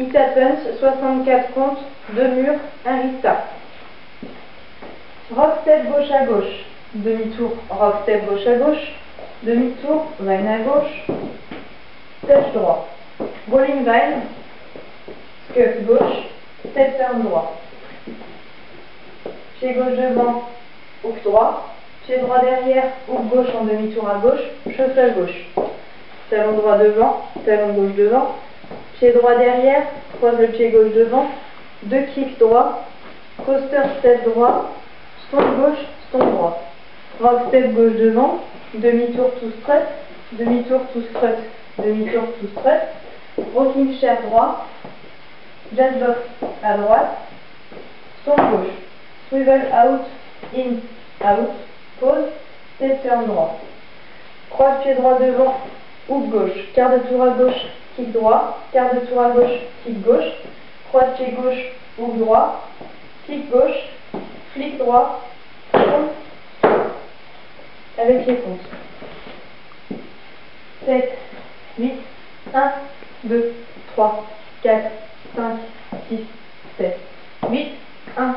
It happens, 64 comptes, 2 murs, un restart. Rock step gauche à gauche, demi-tour, rock step gauche à gauche, demi-tour, vine à gauche, touch droit. Rolling vine, scuff gauche, step turn droit. Pied gauche devant, hook droit, pied droit derrière, hook gauche en demi-tour à gauche, chausse à gauche. Talon droit devant, talon gauche devant, pied droit derrière, croise le pied gauche devant, deux kicks droits, coaster step droit, stomp gauche, stomp droit. Rock step gauche devant, demi-tour tout strut, demi-tour tout strut, demi-tour tout strut, rocking chair droit, jazz box à droite, stomp gauche, swivel out, in, out, pause, step turn droit. Croise pied droit devant, hook gauche, quart de tour à gauche, kick droit, quart de tour à gauche, kick gauche, croise pied gauche, hook droit, kick gauche, flic droit, avec les comptes. 7, 8, 1, 2, 3, 4, 5, 6, 7, 8, 1,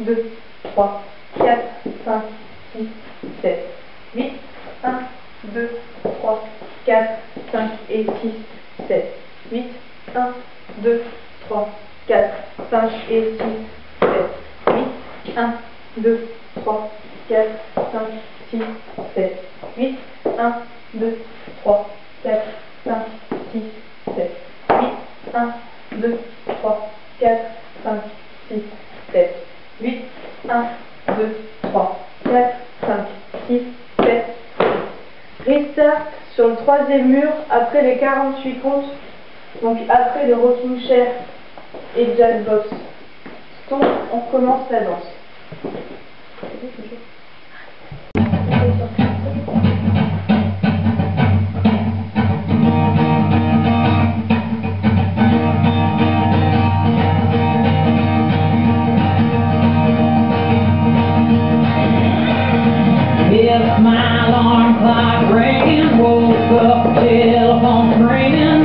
2, 3, 4, 5, 6, 7, 8, 1, 2, 3, 4, 5 et 6, 7, 8, 1, 2, 3, 4, 5 et 6, 7, 8, 1, 2, 3, 4, 5, 6, 7, 8, 1, 2, 3, 4, 5, 6, 7, 8, 1, 2, 3, 4, 5, 6, 7, 8, 1, 2, 3, 4, 5, 6, 7, Restart sur le troisième mur après les 48 comptes, donc après le rocking chair et jazzbox stomp, on commence la danse. If my alarm clock ringing woke up telephone ringing